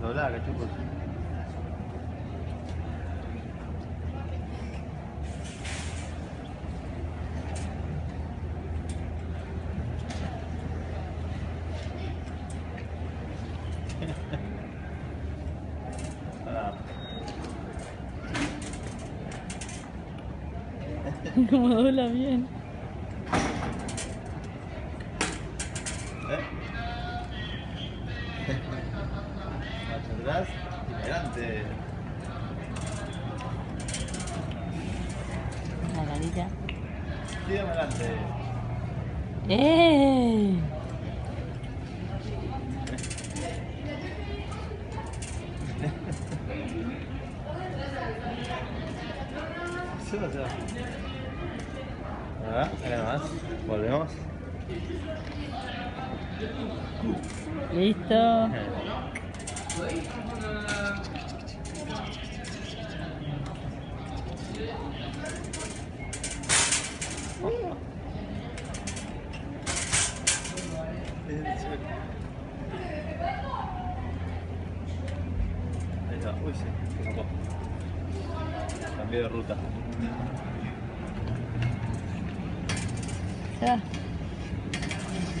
Cachupos. Ah, Como dobla bien. ¿Eh? Atrás y adelante. Adelante. ¡Eh! Sí, o sea. ¿Verdad? Acá más. Volvemos. Listo. cambiar de ruta. Ya.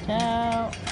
Chao.